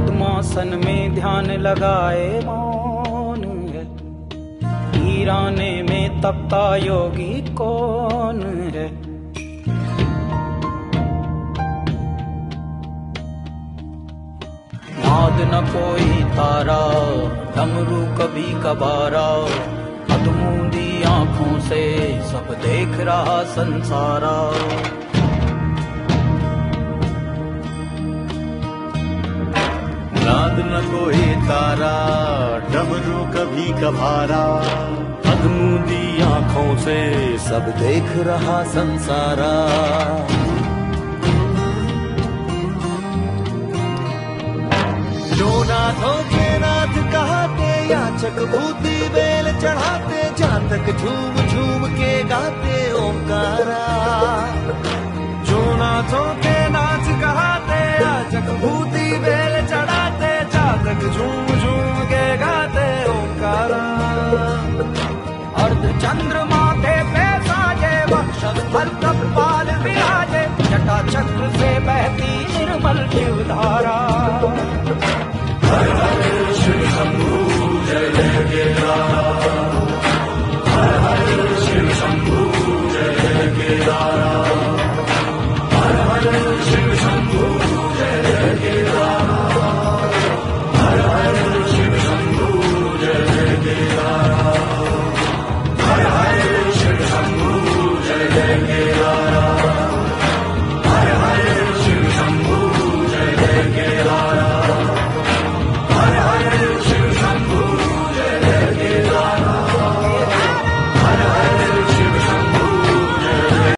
पद्मासन में ध्यान लगाए मौन है। ईराने में तपता योगी कौन है? नाद न कोई तारा, डमरू कभी कबारा। अधमूंदी आँखों से सब देख रहा संसारा। नाद न कोई तारा, डमरू कभी कभारा। अधमूदी आँखों से सब देख रहा संसारा। जो नाथों के नाथ कहते, याचक भूति बेल चढ़ाते, जातक झूम झूम के गाते। अर्ध चंद्र माथे पे साजे वक्षस पर कपाल विराजे जटा चक्र से बहती निर्मल शिव धारा